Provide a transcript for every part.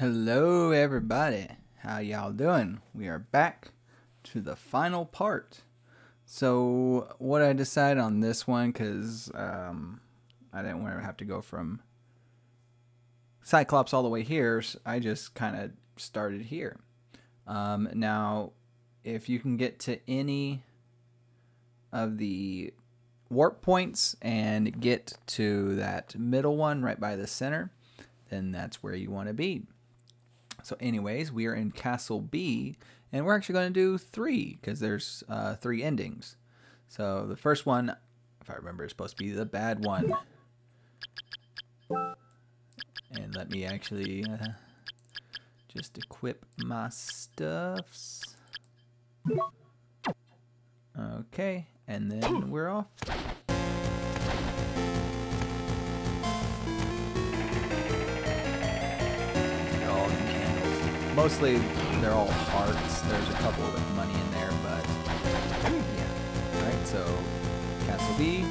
Hello, everybody. How y'all doing? We are back to the final part. So, what I decided on this one, because um, I didn't want to have to go from Cyclops all the way here, so I just kind of started here. Um, now, if you can get to any of the warp points and get to that middle one right by the center, then that's where you want to be. So, anyways, we are in Castle B, and we're actually going to do three because there's uh, three endings. So, the first one, if I remember, is supposed to be the bad one. And let me actually uh, just equip my stuffs. Okay, and then we're off. Mostly they're all hearts. There's a couple with money in there, but yeah. Alright, so Castle B,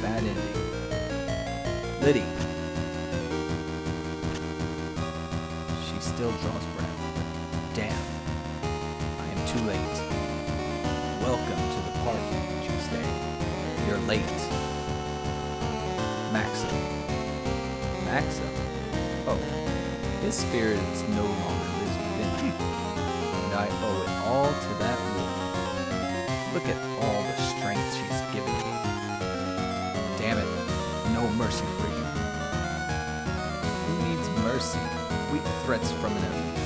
bad ending. Lidie. She still draws breath. Damn. I am too late. Welcome to the party, Juste. You're late. Maxim. Maxim? Oh. His spirit is no longer. And I owe it all to that woman. Look at all the strength she's given me. Damn it. No mercy for you. Who needs mercy? Weak threats from an unworthy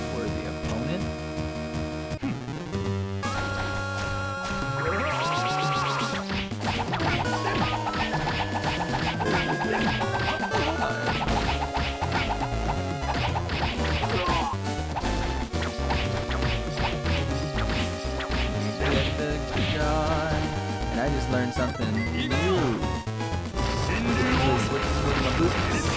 And I just learned something new.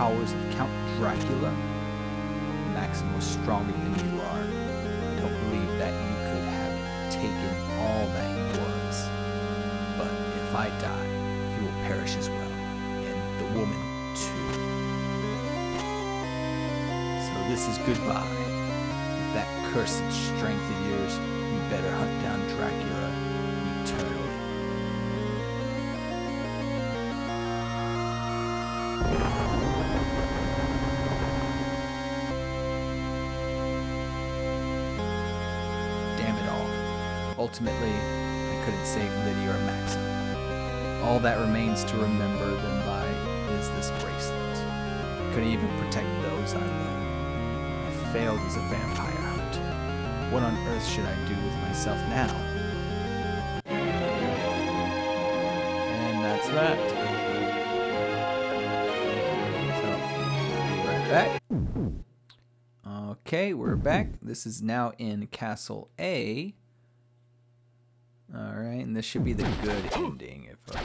Powers of Count Dracula? Maxim was stronger than you are. I don't believe that you could have taken all that he was. But if I die, he will perish as well. And the woman, too. So this is goodbye. With that cursed strength of yours, you better hunt down Dracula Ultimately, I couldn't save Lydia or Maxim. All that remains to remember them by is this bracelet. I couldn't even protect those I love. I failed as a vampire hunt. What on earth should I do with myself now? And that's that. So, be right back. Okay, we're back. This is now in Castle A. Alright, and this should be the good ending if I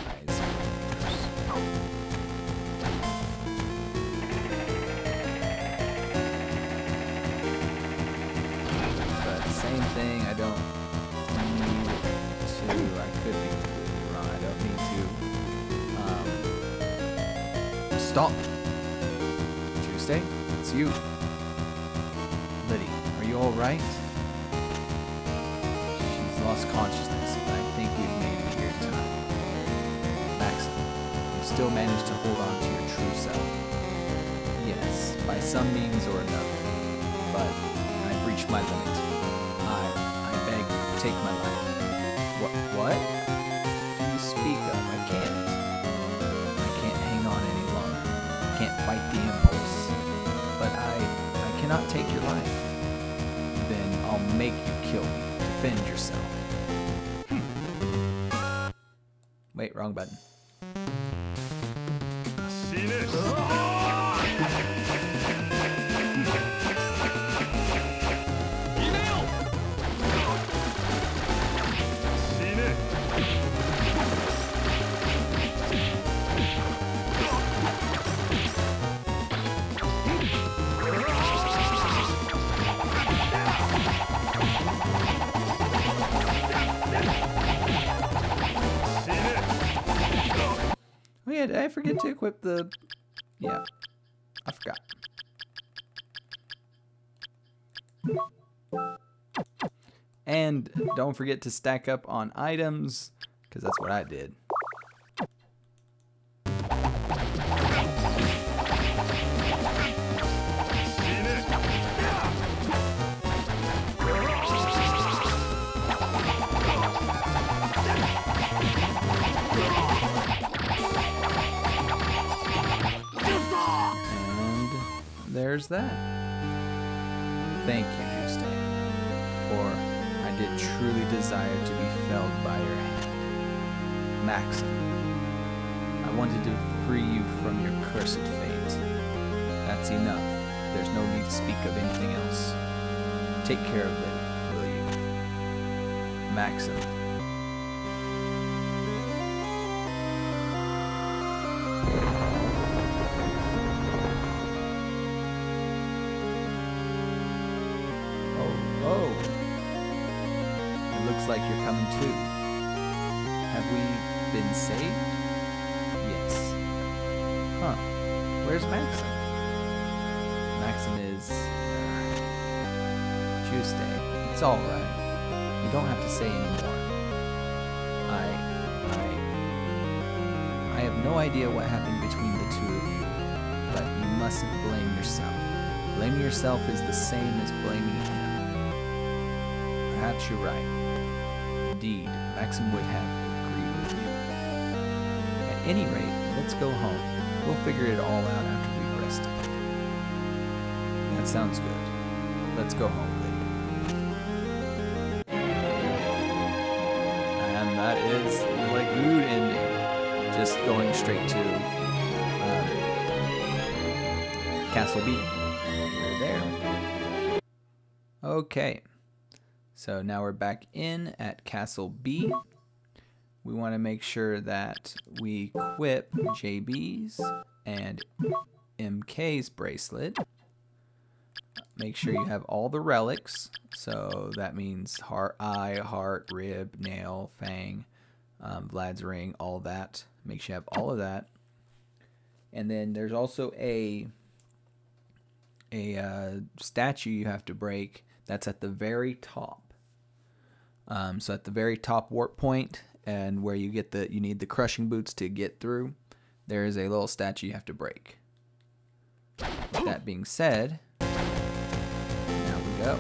But same thing, I don't need to, I could be wrong, I don't need to, um, stop. Juste, it's you. Lidie, are you alright? Lost consciousness, but I think we've made it here time. Maxim, you still managed to hold on to your true self. Yes, by some means or another. But I've reached my limit. I, I beg, you, take my life. What? What? You speak of? I can't. I can't hang on any longer. I can't fight the impulse. But I, I cannot take your life? Then I'll make you kill me. Defend yourself. Hmm. Wait, wrong button. I forget to equip the... Yeah, I forgot. And don't forget to stack up on items, because that's what I did. There's that. Thank you, Juste, for I did truly desire to be felled by your hand. Maxim, I wanted to free you from your cursed fate. That's enough. There's no need to speak of anything else. Take care of Lidie, will you? Maxim. Like you're coming too. Have we been saved? Yes. Huh. Where's Maxim? Maxim is. Uh, Juste. It's alright. You don't have to say anymore. I. I. I have no idea what happened between the two of you, but you mustn't blame yourself. Blaming yourself is the same as blaming him. Perhaps you're right. Maxim would have agreed with you. At any rate, let's go home. We'll figure it all out after we've rested. That sounds good. Let's go home, Lydia. And that is good ending. Just going straight to um, Castle B. There. Okay. So now we're back in at Castle B. We want to make sure that we equip JB's and MK's bracelet. Make sure you have all the relics. So that means heart, eye, heart, rib, nail, fang, um, Vlad's ring, all that. Make sure you have all of that. And then there's also a a uh, statue you have to break that's at the very top. Um, so at the very top warp point and where you get the you need the crushing boots to get through, there is a little statue you have to break. With that being said, now we go.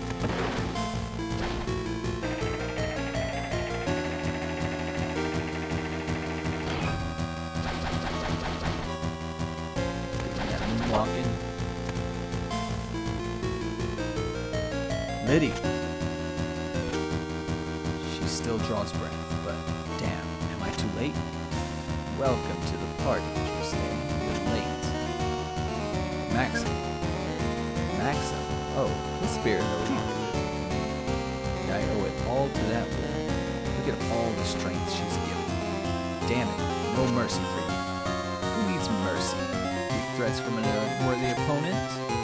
Walking. Lidie. Breath, but damn, am I too late? Welcome to the party, Juste. You're late. Maxim. Maxim. Oh, the spirit longer lives. I owe it all to that woman. Look at all the strength she's given. Damn it, no mercy for you. Who needs mercy? Threats from an unworthy opponent?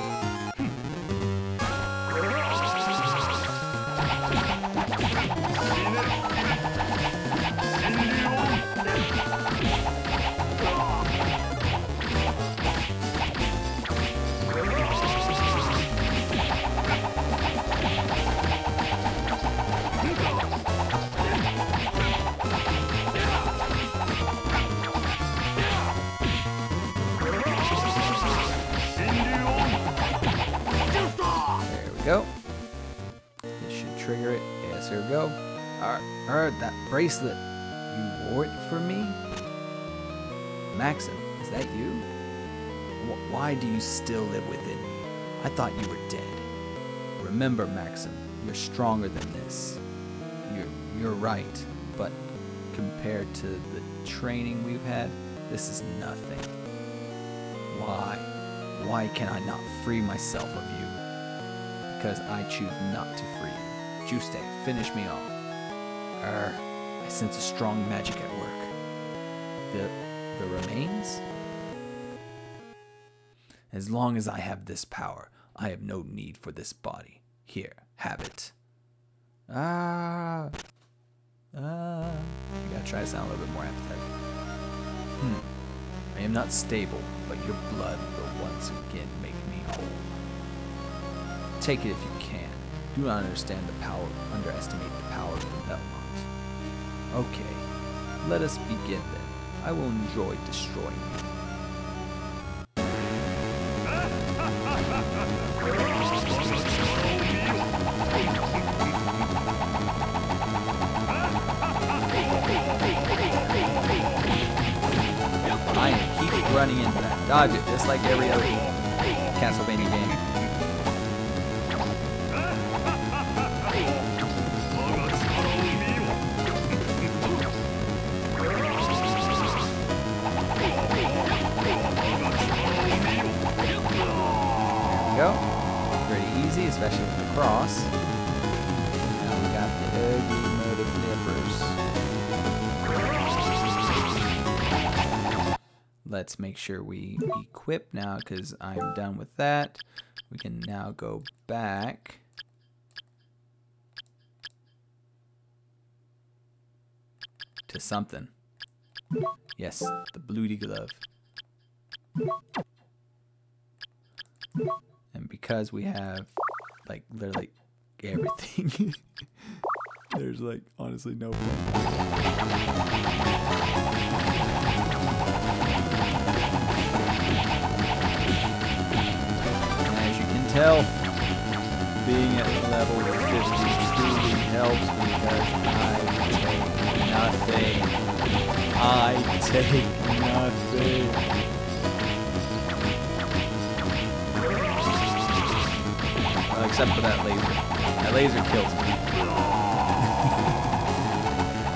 Go. This should trigger it. Yes, here we go. Alright, alright, that bracelet. You wore it for me? Maxim, is that you? Wh- why do you still live within me? I thought you were dead. Remember, Maxim, you're stronger than this. You're, you're right, but compared to the training we've had, this is nothing. Why? Why can I not free myself of you? Because I choose not to free you. Juste, finish me off. I sense a strong magic at work. The, the remains? As long as I have this power, I have no need for this body. Here, have it. Ah. Ah. I gotta try to sound a little bit more empathetic. Hmm. I am not stable, but your blood will once again make me whole. Take it if you can. Do not understand the power, underestimate the power of the Belmont. Okay, let us begin then. I will enjoy destroying you. I keep running into that. Dodge it, just like every other Castlevania game. Cross. Now we got the of. Let's make sure we equip now because I'm done with that. We can now go back. To something. Yes, the Bloody Glove. And because we have like literally everything, there's like honestly no as you can tell, being at level 50 truly helps because I take nothing. I take nothing. Except for that laser. That laser kills me.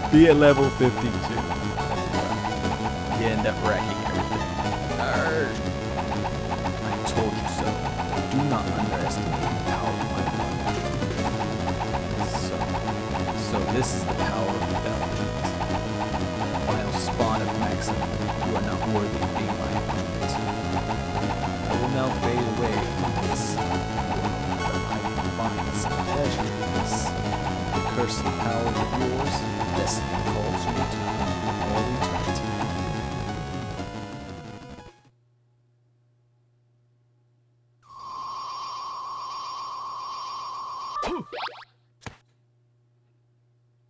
Be at level 52. You end up wrecking everything. I told you so. Do not underestimate the power of my. So, so this is the Powers of yours, destiny calls you all eternity.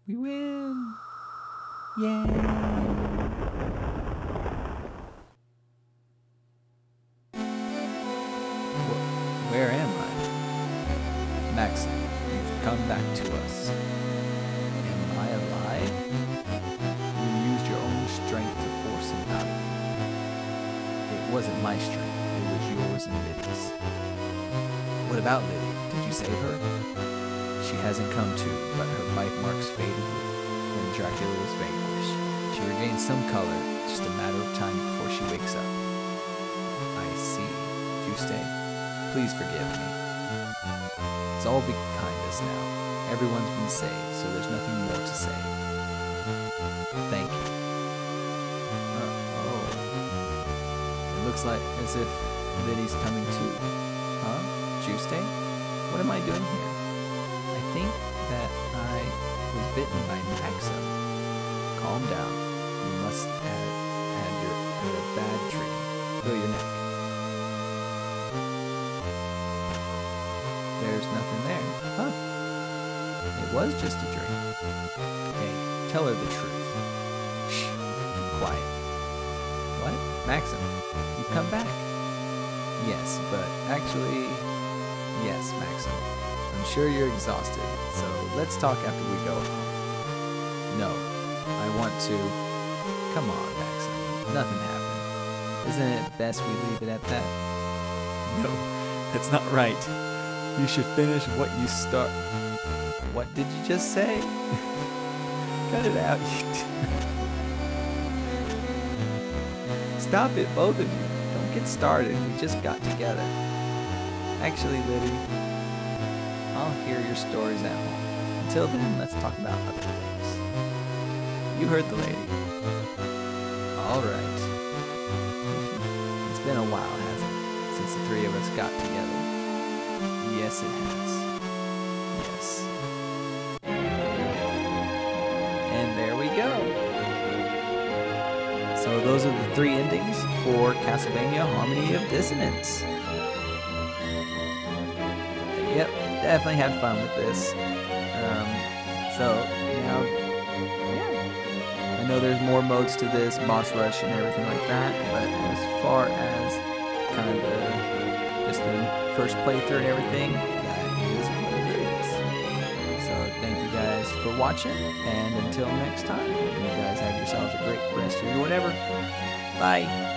We win! Yay! Wasn't my strength, it was yours and Lidie's. What about Lidie? Did you save her? She hasn't come to, but her bite marks faded when Dracula was vanquished. She regained some color, just a matter of time before she wakes up. I see. Juste, please forgive me. It's all behind us now. Everyone's been saved, so there's nothing more to say. Thank you. Looks like as if Lidie's coming too. Huh? Juste? What am I doing here? I think that I was bitten by Maxim. Calm down. You must have had your had a bad dream. Feel your neck. There's nothing there. Huh? It was just a dream. Hey, tell her the truth. Shh. Quiet. What? Maxim, you come back. Yes, but actually, yes, Maxim. I'm sure you're exhausted, so let's talk after we go home. No, I want to. Come on, Maxim. Nothing happened. Isn't it best we leave it at that? No, that's not right. You should finish what you start. What did you just say? Cut it out. Stop it, both of you. Don't get started. We just got together. Actually, Lidie, I'll hear your stories at home. Until then, let's talk about other things. You heard the lady. All right. It's been a while, hasn't it, since the three of us got together? Yes, it has. Yes. And there we go. Those are the three endings for Castlevania Harmony of Dissonance. Yep, definitely had fun with this. Um, so yeah, I know there's more modes to this, boss rush and everything like that. But as far as kind of the just the first playthrough and everything, watching, and until next time, you guys have yourselves a great rest of your whatever. Bye.